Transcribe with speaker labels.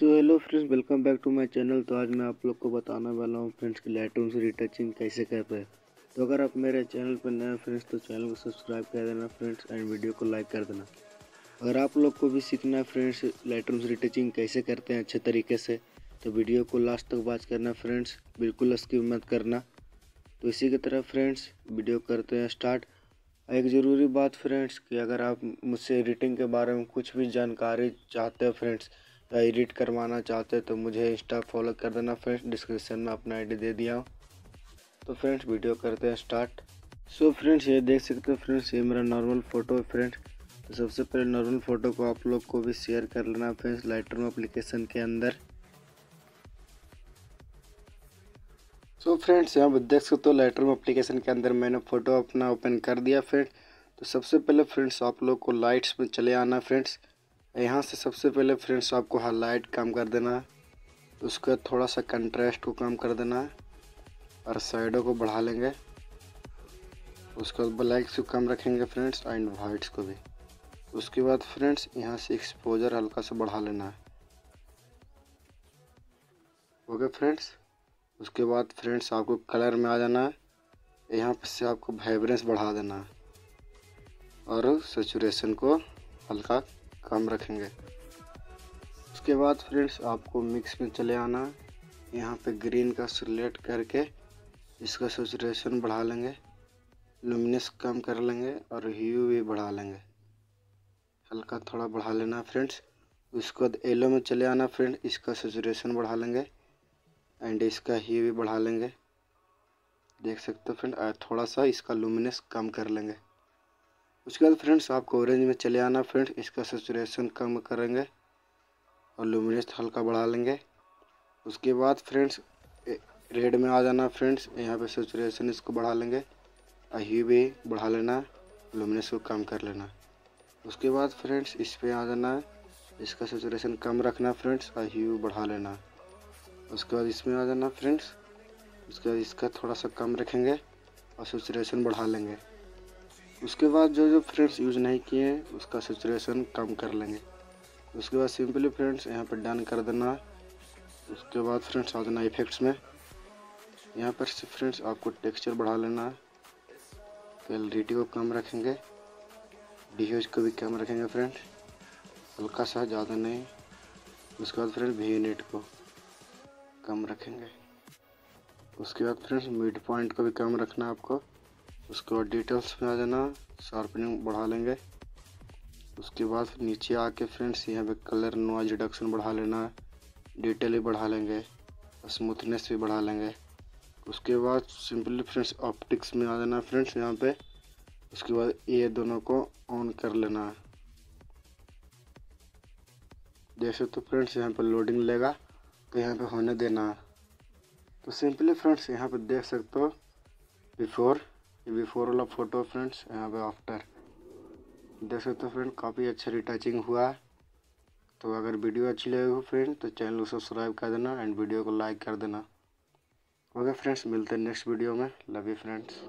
Speaker 1: So hello friends welcome back to my channel तो आज मैं आप लोग को बताने वाला हूँ फ्रेंड्स कि लाइट से रिटचिंग कैसे कर पाए तो अगर आप मेरे चैनल पर नए फ्रेंड्स तो चैनल को सब्सक्राइब कर देना फ्रेंड्स एंड वीडियो को लाइक कर देना। अगर आप लोग को भी सीखना है फ्रेंड्स लाइट से रिटचिंग कैसे करते हैं अच्छे तरीके से तो वीडियो को लास्ट तक बात करना फ्रेंड्स बिल्कुल स्किप मत करना। तो इसी की तरह फ्रेंड्स वीडियो करते हैं स्टार्ट एक ज़रूरी बात फ्रेंड्स कि अगर आप मुझसे एडिटिंग के बारे में कुछ भी जानकारी चाहते हो फ्रेंड्स एडिट करवाना चाहते हैं तो मुझे इंस्टा फॉलो कर देना फ्रेंड्स डिस्क्रिप्शन में अपना आईडी दे दिया हूँ। तो फ्रेंड्स वीडियो करते हैं स्टार्ट सो so फ्रेंड्स ये देख सकते हो फ्रेंड्स ये मेरा नॉर्मल फ़ोटो है फ्रेंड्स तो सबसे पहले नॉर्मल फ़ोटो को आप लोग को भी शेयर कर लेना फ्रेंड्स लाइटर एप्लीकेशन के अंदर। सो फ्रेंड्स यहाँ पर देख सकते हो लाइटर एप्लीकेशन के अंदर मैंने फ़ोटो अपना ओपन कर दिया फ्रेंड्स तो सबसे पहले फ्रेंड्स आप लोग को लाइट्स में चले आना फ्रेंड्स यहाँ से सबसे पहले फ्रेंड्स आपको हाईलाइट काम कर देना। है उसका थोड़ा सा कंट्रास्ट को कम कर देना है और साइडों को बढ़ा लेंगे। उसके बाद ब्लैक को कम रखेंगे फ्रेंड्स एंड वाइट्स को भी। उसके बाद फ्रेंड्स यहाँ से एक्सपोजर हल्का सा बढ़ा लेना। है ओके फ्रेंड्स उसके बाद फ्रेंड्स आपको कलर में आ जाना। है यहाँ पर से आपको वाइब्रेंस बढ़ा देना। है और सेचुरेशन को हल्का कम रखेंगे। उसके बाद फ्रेंड्स आपको मिक्स में चले आना है। यहाँ पे ग्रीन का सिलेक्ट करके इसका सेचुरेशन बढ़ा लेंगे। लुमिनस कम कर लेंगे और ह्यू भी बढ़ा लेंगे। हल्का थोड़ा बढ़ा लेना फ्रेंड्स। उसके बाद येलो में चले आना फ्रेंड, इसका सेचुरेशन बढ़ा लेंगे एंड इसका ह्यू भी बढ़ा लेंगे। देख सकते हो फ्रेंड थोड़ा सा इसका लुमिनस कम कर लेंगे। उसके बाद फ्रेंड्स, आपको ऑरेंज में चले आना फ्रेंड्स। इसका सेचुरेशन कम करेंगे और लुमिनस हल्का बढ़ा लेंगे। उसके बाद फ्रेंड्स रेड में आ जाना फ्रेंड्स। यहाँ पे सेचुरेशन इसको बढ़ा लेंगे। और ह्यू भी बढ़ा लेना लुमिनस को कम कर लेना। उसके बाद फ्रेंड्स, इस पर आ जाना। इसका सेचुरेशन कम रखना फ्रेंड्स, और ह्यू बढ़ा लेना। उसके बाद इसमें आ जाना फ्रेंड्स। उसके बाद इसका थोड़ा सा कम रखेंगे और सेचुरेशन बढ़ा लेंगे। उसके बाद जो जो फ्रेंड्स यूज़ नहीं किए हैं उसका सेचुरेशन कम कर लेंगे। उसके बाद सिंपली फ्रेंड्स, यहाँ पर डन कर देना। उसके बाद फ्रेंड्स आ जाना इफेक्ट्स में। यहाँ पर फ्रेंड्स आपको टेक्सचर बढ़ा लेना। है कैलरिटी को कम रखेंगे। डी को भी कम रखेंगे फ्रेंड्स। हल्का सा, ज़्यादा नहीं। उसके बाद फ्रेंड्स वी यूनिट को कम रखेंगे। उसके बाद फ्रेंड्स मिड पॉइंट को भी कम रखना है आपको। उसके बाद डिटेल्स में आ जाना शार्पनिंग बढ़ा लेंगे। उसके बाद नीचे आके फ्रेंड्स यहाँ पे कलर नॉइज़ रिडक्शन बढ़ा लेना डिटेल भी बढ़ा लेंगे स्मूथनेस भी बढ़ा लेंगे। उसके बाद सिंपली फ्रेंड्स ऑप्टिक्स में आ जाना फ्रेंड्स यहाँ पे। उसके बाद ये दोनों को ऑन कर लेना। है देख सकते फ्रेंड्स यहाँ पर लोडिंग लेगा तो यहाँ पे होने देना। तो सिंपली फ्रेंड्स यहाँ पे देख सकते हो बिफोर ये बिफोर वाला फ़ोटो फ्रेंड्स यहाँ पे आफ्टर देख सकते हो फ्रेंड काफ़ी अच्छा रिटचिंग हुआ है। तो अगर वीडियो अच्छी लगे हो फ्रेंड तो चैनल को सब्सक्राइब कर देना एंड वीडियो को लाइक कर देना। ओके फ्रेंड्स मिलते हैं नेक्स्ट वीडियो में। Love you friends